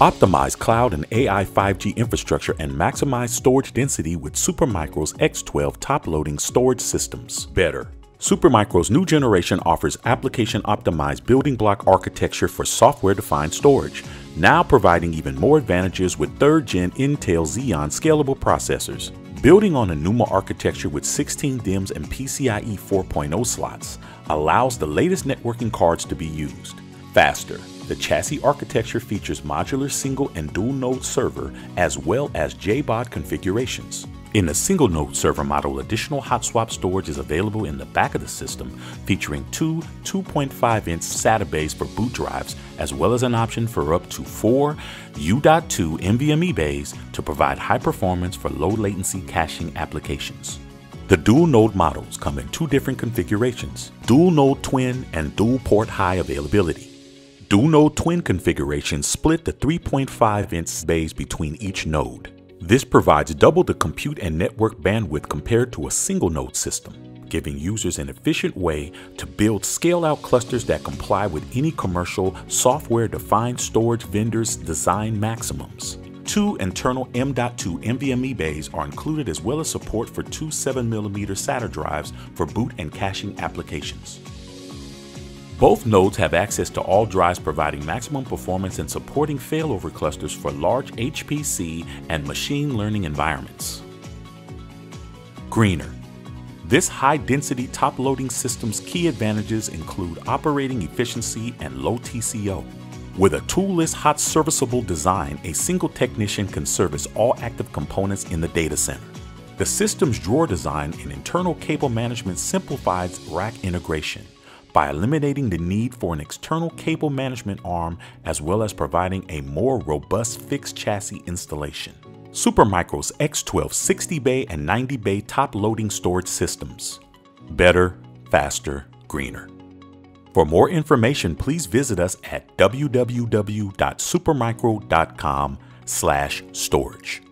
Optimize cloud and AI 5G infrastructure and maximize storage density with Supermicro's X12 top-loading storage systems. Better. Supermicro's new generation offers application optimized building block architecture for software defined storage, now providing even more advantages with third gen Intel Xeon scalable processors. Building on a NUMA architecture with 16 DIMMs and PCIe 4.0 slots allows the latest networking cards to be used. Faster. The chassis architecture features modular single and dual node server as well as JBOD configurations. In a single node server model, additional hot swap storage is available in the back of the system, featuring two 2.5 inch SATA bays for boot drives, as well as an option for up to four U.2 NVMe bays to provide high performance for low latency caching applications. The dual node models come in two different configurations dual node twin and dual port high availability. Dual node twin configurations split the 3.5 inch bays between each node. This provides double the compute and network bandwidth compared to a single node system, giving users an efficient way to build scale out clusters that comply with any commercial software defined storage vendor's design maximums. Two internal M.2 NVMe bays are included as well as support for two 7mm SATA drives for boot and caching applications. Both nodes have access to all drives providing maximum performance and supporting failover clusters for large HPC and machine learning environments. Greener. This high-density top-loading system's key advantages include operating efficiency and low TCO. With a toolless hot serviceable design, a single technician can service all active components in the data center. The system's drawer design and internal cable management simplifies rack integration by eliminating the need for an external cable management arm as well as providing a more robust fixed chassis installation. Supermicro's X12 60 bay and 90 bay top loading storage systems. Better, faster, greener. For more information, please visit us at www.supermicro.com/storage.